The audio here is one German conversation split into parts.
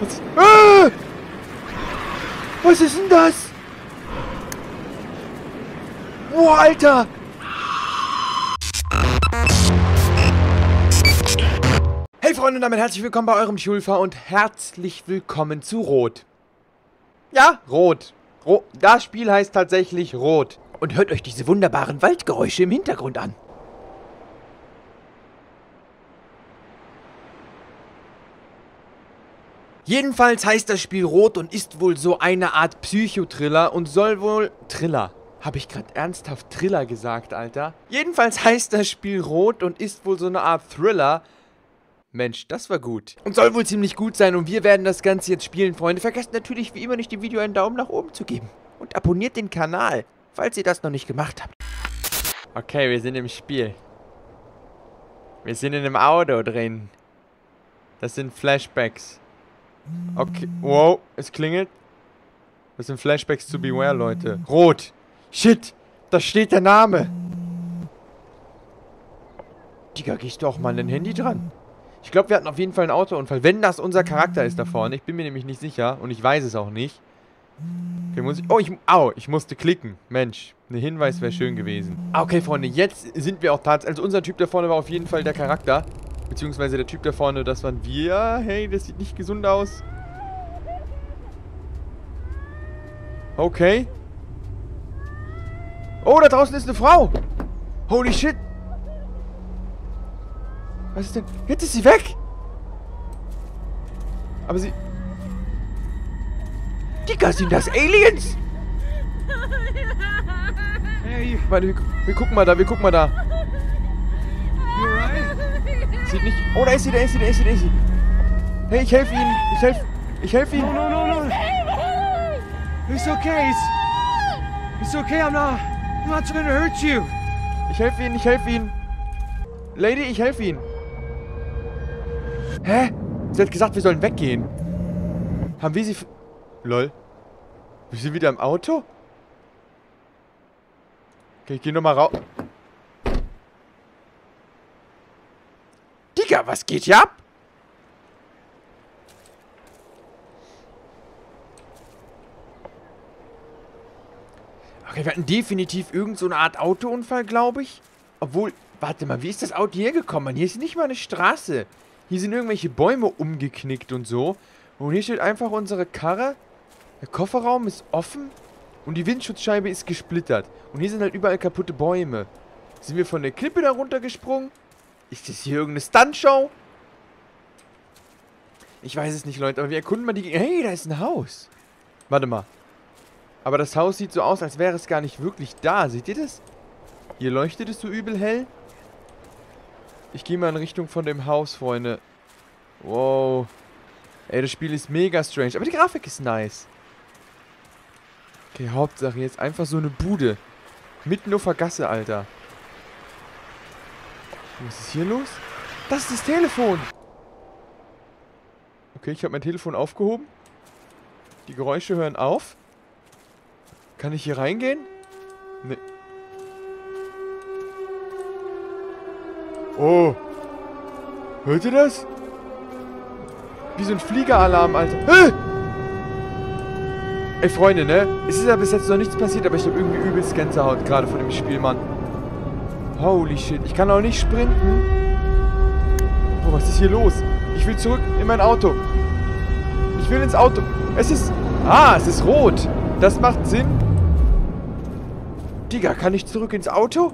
Was, ah! Was ist denn das? Boah, Alter! Hey Freunde und damit herzlich willkommen bei eurem Schulfer und herzlich willkommen zu Rot. Ja, Rot. Ro das Spiel heißt tatsächlich Rot. Und hört euch diese wunderbaren Waldgeräusche im Hintergrund an. Jedenfalls heißt das Spiel Rot und ist wohl so eine Art Psychotriller und soll wohl... Triller. Habe ich gerade ernsthaft Triller gesagt, Alter? Jedenfalls heißt das Spiel Rot und ist wohl so eine Art Thriller. Mensch, das war gut. Und soll wohl ziemlich gut sein und wir werden das Ganze jetzt spielen, Freunde. Vergesst natürlich wie immer nicht dem Video einen Daumen nach oben zu geben. Und abonniert den Kanal, falls ihr das noch nicht gemacht habt. Okay, wir sind im Spiel. Wir sind in einem Auto drin. Das sind Flashbacks. Okay, wow, es klingelt. Das sind Flashbacks zu Beware, Leute. Rot. Shit, da steht der Name. Digga, gehst du auch mal an dein Handy dran? Ich glaube, wir hatten auf jeden Fall einen Autounfall. Wenn das unser Charakter ist da vorne. Ich bin mir nämlich nicht sicher. Und ich weiß es auch nicht. Okay, muss ich... Oh, ich... Au, ich musste klicken. Mensch, ein Hinweis wäre schön gewesen. Ah, okay, Freunde, jetzt sind wir auch tatsächlich... Also unser Typ da vorne war auf jeden Fall der Charakter. Beziehungsweise der Typ da vorne, das waren wir. Hey, das sieht nicht gesund aus. Okay. Oh, da draußen ist eine Frau. Holy shit. Was ist denn? Jetzt ist sie weg. Aber sie... Digga, sind das Aliens? Hey. Warte, wir, wir gucken mal da, wir gucken mal da. Sieht nicht... Oh, da ist sie, da ist sie, da ist sie, da ist sie. Hey, ich helfe Ihnen. Ich helfe... Ich helfe Ihnen. No, no, no, no. It's okay. It's, it's okay. I'm not... I'm not trying to hurt you. Ich helfe Ihnen, ich helfe Ihnen. Lady, ich helfe Ihnen. Hä? Sie hat gesagt, wir sollen weggehen. Haben wir sie... Lol. Wir sind wieder im Auto? Okay, ich geh nochmal raus. Digga, was geht hier ab? Okay, wir hatten definitiv irgend so Art Autounfall, glaube ich. Obwohl, warte mal, wie ist das Auto hier gekommen? Hier ist nicht mal eine Straße. Hier sind irgendwelche Bäume umgeknickt und so. Und hier steht einfach unsere Karre. Der Kofferraum ist offen. Und die Windschutzscheibe ist gesplittert. Und hier sind halt überall kaputte Bäume. Sind wir von der Klippe da runtergesprungen? Ist das hier irgendeine Stuntshow? Ich weiß es nicht, Leute. Aber wir erkunden mal die... Hey, da ist ein Haus. Warte mal. Aber das Haus sieht so aus, als wäre es gar nicht wirklich da. Seht ihr das? Hier leuchtet es so übel hell. Ich gehe mal in Richtung von dem Haus, Freunde. Wow. Ey, das Spiel ist mega strange. Aber die Grafik ist nice. Okay, Hauptsache jetzt einfach so eine Bude. Mitten auf der Gasse, Alter. Was ist hier los? Das ist das Telefon. Okay, ich habe mein Telefon aufgehoben. Die Geräusche hören auf. Kann ich hier reingehen? Nee. Oh. Hört ihr das? Wie so ein Fliegeralarm, Alter. Hä? Ey, Freunde, ne? Es ist ja bis jetzt noch nichts passiert, aber ich habe irgendwie übelst Gänsehaut gerade von dem Spiel, Mann. Holy shit. Ich kann auch nicht sprinten. Oh, was ist hier los? Ich will zurück in mein Auto. Ich will ins Auto. Es ist... Ah, es ist rot. Das macht Sinn. Digga, kann ich zurück ins Auto?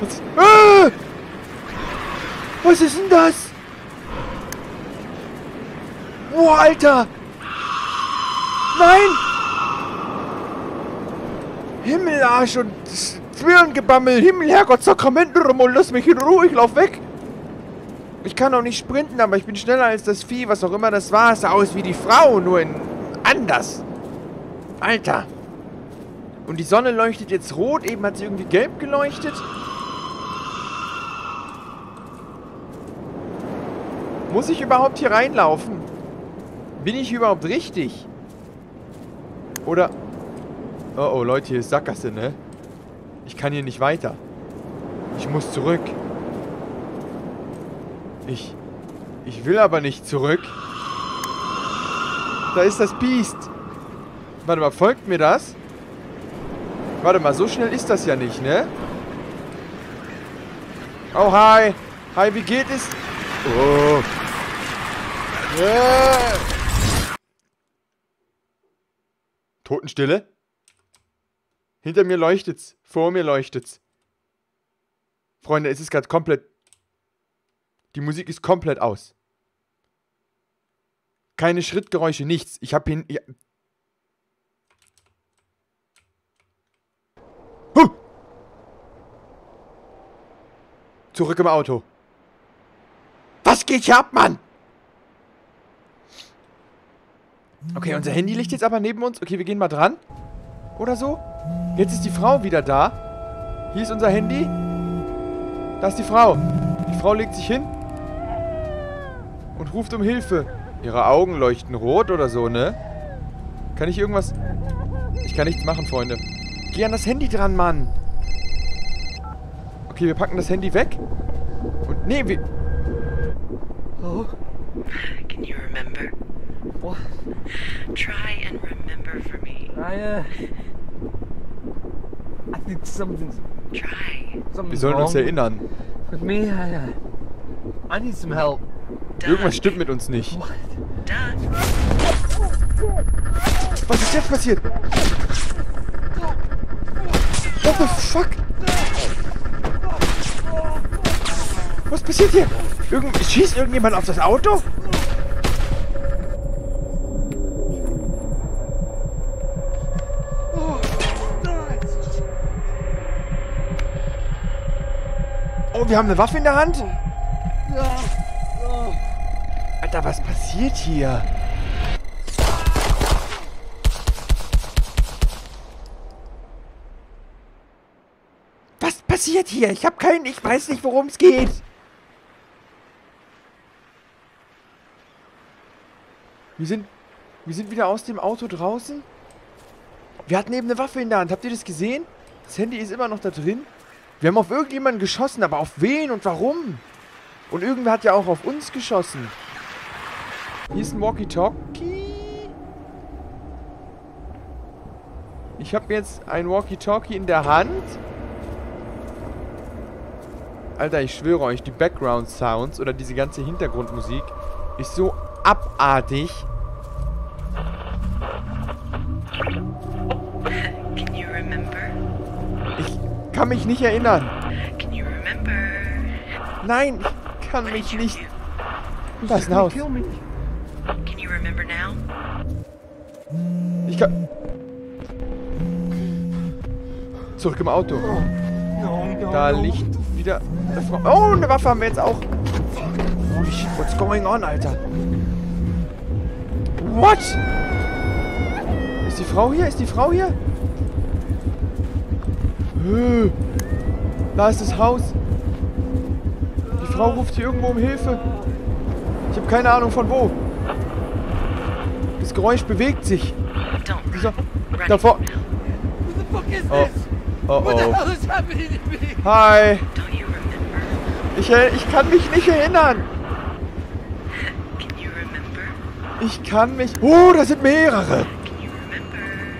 Was? Ah! Was ist denn das? Boah, Alter! Nein! Himmelarsch und Zwirngebammel, Himmel, Herrgott, Sakrament, lass mich in Ruhe, ich lauf weg! Ich kann auch nicht sprinten, aber ich bin schneller als das Vieh, was auch immer das war. Es sah aus wie die Frau, nur in anders. Alter. Und die Sonne leuchtet jetzt rot. Eben hat sie irgendwie gelb geleuchtet. Muss ich überhaupt hier reinlaufen? Bin ich überhaupt richtig? Oder... Oh, oh, Leute, hier ist Sackgasse, ne? Ich kann hier nicht weiter. Ich muss zurück. Ich... Ich will aber nicht zurück. Da ist das Biest. Warte mal, folgt mir das? Warte mal, so schnell ist das ja nicht, ne? Oh, hi. Hi, wie geht es? Oh. Yeah. Totenstille. Hinter mir leuchtet's. Vor mir leuchtet's. Freunde, es ist gerade komplett... Die Musik ist komplett aus. Keine Schrittgeräusche, nichts. Ich hab hin... Ich, huh! Zurück im Auto. Was geht hier ab, Mann? Okay, unser Handy liegt jetzt aber neben uns. Okay, wir gehen mal dran. Oder so. Jetzt ist die Frau wieder da. Hier ist unser Handy. Da ist die Frau. Die Frau legt sich hin. Und ruft um Hilfe. Ihre Augen leuchten rot oder so, ne? Kann ich irgendwas... Ich kann nichts machen, Freunde. Geh an das Handy dran, Mann. Okay, wir packen das Handy weg. Und... Nee, wir... Oh? Can you? What? Try and remember for me. I, uh. I think something's. Try. Something's Wir sollen wrong uns erinnern. With me, I, uh. I need some help. Irgendwas stimmt mit uns nicht. What? Was ist jetzt passiert? What the fuck? Was passiert hier? Irgend schießt irgendjemand auf das Auto? Oh, wir haben eine Waffe in der Hand? Alter, was passiert hier? Was passiert hier? Ich habe keinen... Ich weiß nicht, worum es geht. Wir sind... Wir sind wieder aus dem Auto draußen. Wir hatten eben eine Waffe in der Hand. Habt ihr das gesehen? Das Handy ist immer noch da drin. Wir haben auf irgendjemanden geschossen, aber auf wen und warum? Und irgendwer hat ja auch auf uns geschossen. Hier ist ein Walkie-Talkie. Ich habe jetzt ein Walkie-Talkie in der Hand. Alter, ich schwöre euch, die Background-Sounds oder diese ganze Hintergrundmusik ist so abartig. Kann mich nicht erinnern. Can you remember? Nein, ich kann mich nicht... Da ist ein Haus. Kill me. Can you remember now? Ich kann... Zurück im Auto. No, no, Da no. liegt wieder. Oh, eine Waffe haben wir jetzt auch. Holy shit, what's going on, Alter? What? Ist die Frau hier? Ist die Frau hier? Da ist das Haus. Die Frau ruft hier irgendwo um Hilfe. Ich habe keine Ahnung von wo. Das Geräusch bewegt sich. Running Davor. now. What the fuck is Oh. this? Oh What the oh. hell is happening to me? Hi. Ich, ich kann mich nicht erinnern. Ich kann mich... Oh, da sind mehrere.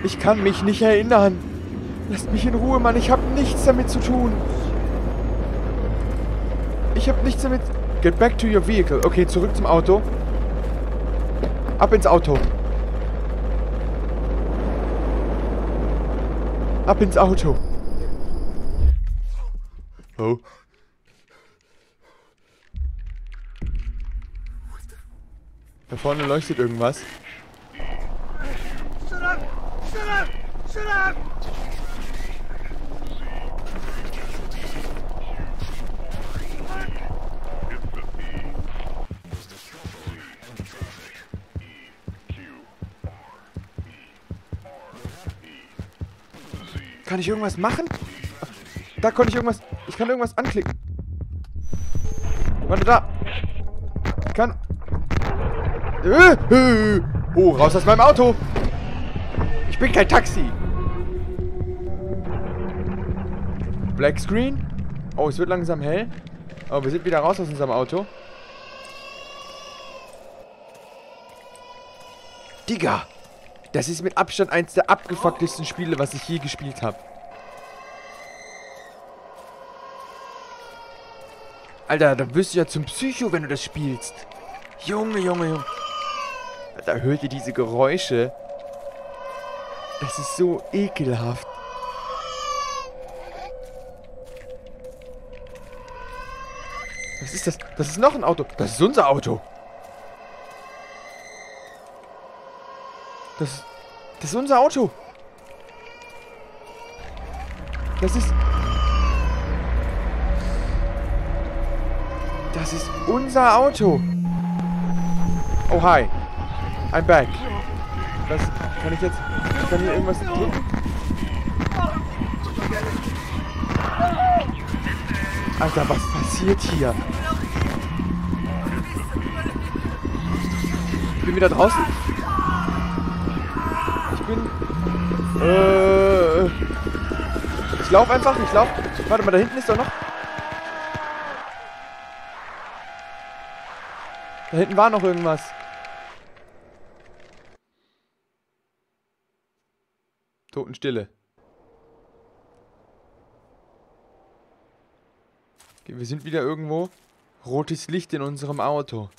Ich kann mich nicht erinnern. Lasst mich in Ruhe, Mann. Ich habe nichts damit zu tun. Ich habe nichts damit... Get back to your vehicle. Okay, zurück zum Auto. Ab ins Auto. Ab ins Auto. Oh. Da vorne leuchtet irgendwas. Shut up! Shut up! Shut up! Kann ich irgendwas machen? Da konnte ich irgendwas... Ich kann irgendwas anklicken. Warte, da. Ich kann... Äh, äh. Oh, raus aus meinem Auto. Ich bin kein Taxi. Black Screen. Oh, es wird langsam hell. Oh, wir sind wieder raus aus unserem Auto. Digga! Das ist mit Abstand eins der abgefucktesten Spiele, was ich je gespielt habe. Alter, dann wirst du ja zum Psycho, wenn du das spielst. Junge, Junge, Junge. Da hört ihr diese Geräusche. Das ist so ekelhaft. Was ist das? Das ist noch ein Auto. Das ist unser Auto. Das, das ist unser Auto. Das ist... Das ist unser Auto. Oh, hi. I'm back. Was kann ich jetzt... Kann hier irgendwas drücken? Alter, was passiert hier? Ich bin wieder draußen. Äh... Ich laufe einfach, ich laufe... Warte mal, da hinten ist doch noch... Da hinten war noch irgendwas. Totenstille. Okay, wir sind wieder irgendwo. Rotes Licht in unserem Auto.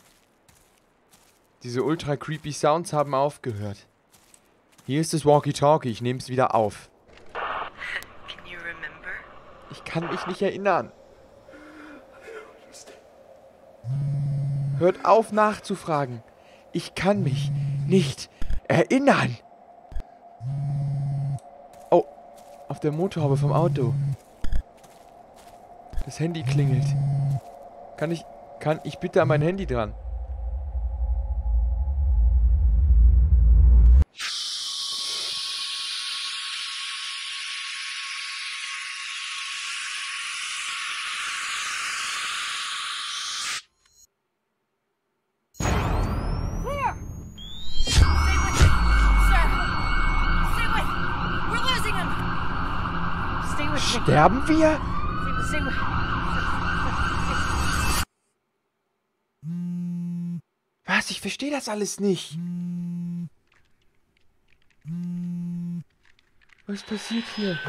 Diese ultra creepy Sounds haben aufgehört. Hier ist das Walkie-Talkie. Ich nehme es wieder auf. Ich kann mich nicht erinnern. Hört auf nachzufragen. Ich kann mich nicht erinnern. Oh, auf der Motorhaube vom Auto. Das Handy klingelt. Kann ich, kann ich bitte an mein Handy dran? Sterben wir? Was? Ich verstehe das alles nicht. Was passiert hier?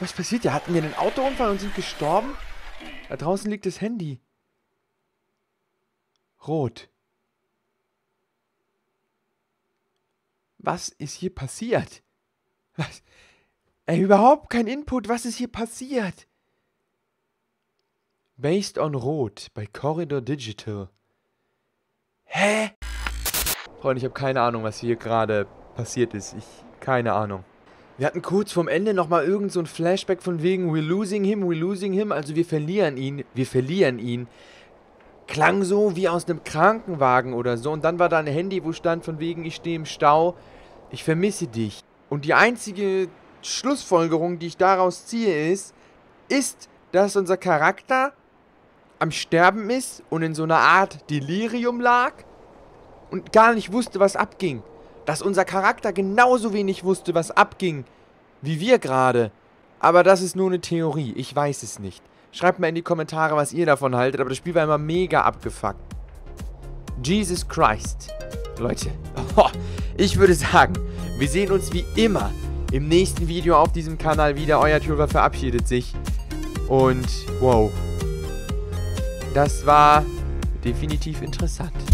Was passiert hier? Hatten wir einen Autounfall und sind gestorben? Da draußen liegt das Handy. Rot. Was ist hier passiert? Was? Ey, überhaupt kein Input. Was ist hier passiert? Based on Rot bei Corridor Digital. Hä? Freunde, ich habe keine Ahnung, was hier gerade passiert ist. Ich, keine Ahnung. Wir hatten kurz vorm Ende nochmal irgend so ein Flashback von wegen We're losing him, we're losing him. Also wir verlieren ihn, wir verlieren ihn. Klang so wie aus einem Krankenwagen oder so. Und dann war da ein Handy, wo stand von wegen, ich stehe im Stau. Ich vermisse dich. Und die einzige Schlussfolgerung, die ich daraus ziehe, ist, ist, dass unser Charakter am Sterben ist und in so einer Art Delirium lag und gar nicht wusste, was abging. Dass unser Charakter genauso wenig wusste, was abging, wie wir gerade. Aber das ist nur eine Theorie. Ich weiß es nicht. Schreibt mal in die Kommentare, was ihr davon haltet. Aber das Spiel war immer mega abgefuckt. Jesus Christ. Leute, ich würde sagen, wir sehen uns wie immer im nächsten Video auf diesem Kanal wieder. Euer Tuber verabschiedet sich. Und wow. Das war definitiv interessant.